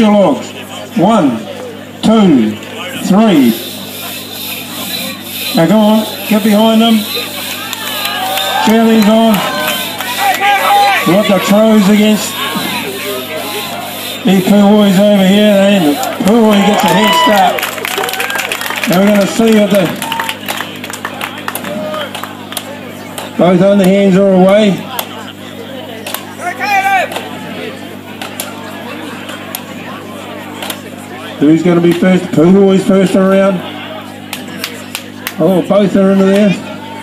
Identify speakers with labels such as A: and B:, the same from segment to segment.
A: your logs. One, two, three. Now go on, get behind them. These on. We've the Crows against these Puhois over here. And Puhoi gets a head start. Now we're going to see if the both on the hands are away. Who's going to be first? Puhoi's first around. Oh, both are into there.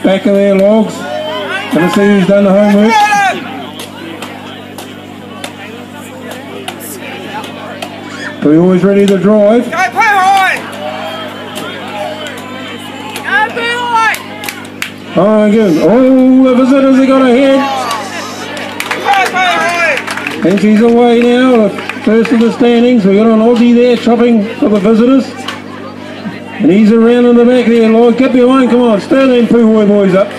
A: Back of their logs. Gonna see who's done the homework. Puhoi's ready to drive.
B: Go Puhoi! Go Puhoi!
A: Oh, good. Oh, the visitors have got ahead.
B: Go!
A: And she's away now. First of the standings. We've got an Aussie there chopping for the visitors. And he's around in the back there, Lloyd. Get behind, come on. Stir them Puhoi boys up.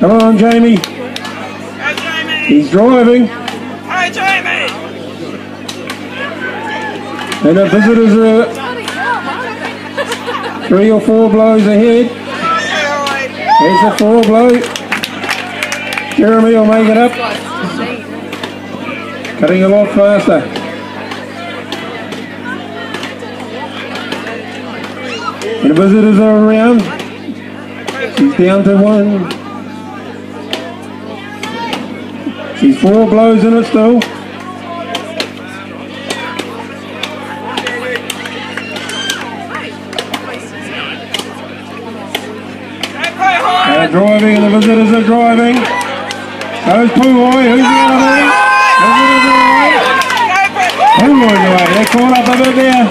A: Come on, Jamie.
B: Go Jamie!
A: He's driving.
B: Go Jamie!
A: And the visitors are three or four blows ahead. There's the four blow. Jeremy will make it up. Cutting a lot faster. And the visitors are around. She's down to one. She's four blows in it still. They're driving and the visitors are driving. Goes Puhoi. Who's the other? Visitors are away. They're caught up bit there.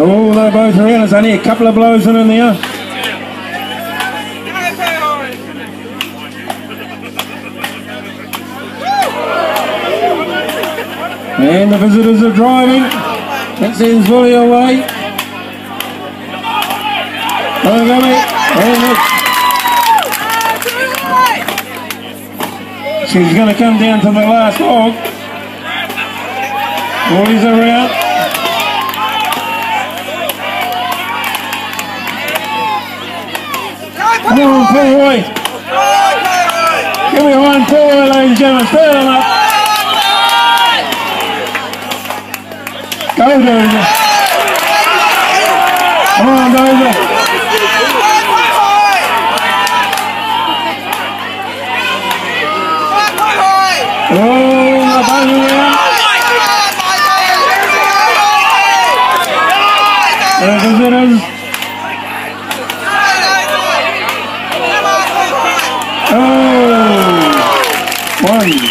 A: Oh, they're both around. There's only a couple of blows in in there. And the visitors are driving. That sends Willie away. It. And she's going to come down to the last log. Willie's around. Come on, Puhoi. Get behind Puhoi, ladies and gentlemen. Them up. Come on, Dozer. Oh. The visitors. Oh, one,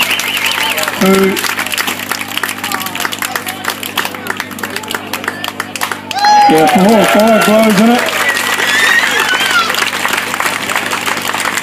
A: Yeah, four, five blows in it.